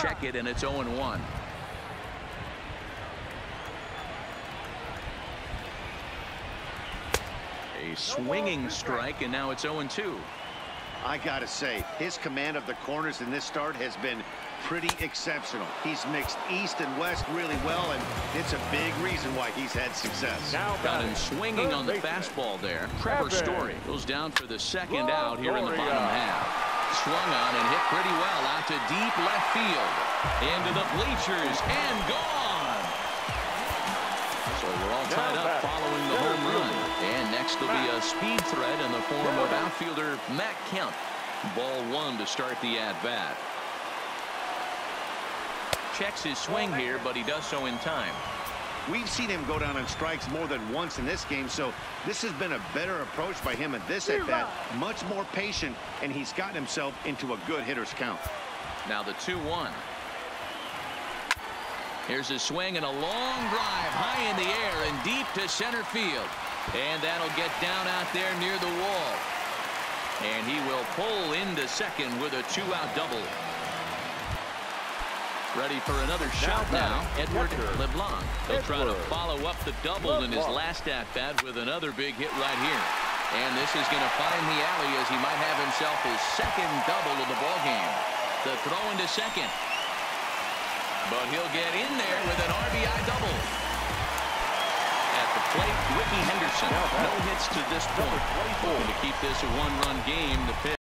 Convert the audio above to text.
check it, and it's 0-1. A swinging strike, and now it's 0-2. I gotta say, his command of the corners in this start has been pretty exceptional. He's mixed east and west really well, and it's a big reason why he's had success. Now Got him swinging on the fastball there. Trevor Story goes down for the second out here in the bottom half. Swung on and hit pretty well out to deep left field. Into the bleachers and gone. So we're all tied up following the home run. And next will be a speed threat in the form of outfielder Matt Kemp. Ball one to start the at-bat. Checks his swing here, but he does so in time. We've seen him go down on strikes more than once in this game, so this has been a better approach by him at this at-bat. Much more patient, and he's gotten himself into a good hitter's count. Now the 2-1. Here's a swing and a long drive high in the air and deep to center field. And that'll get down out there near the wall. And he will pull into second with a two-out double. Ready for another shot now, Edward LeBron. He'll try to follow up the double in his last at-bat with another big hit right here. And this is going to find the alley as he might have himself his second double of the ballgame. The throw into second. But he'll get in there with an RBI double. At the plate, Rickey Henderson. No hits to this point. Hoping to keep this a one-run game. The pitch.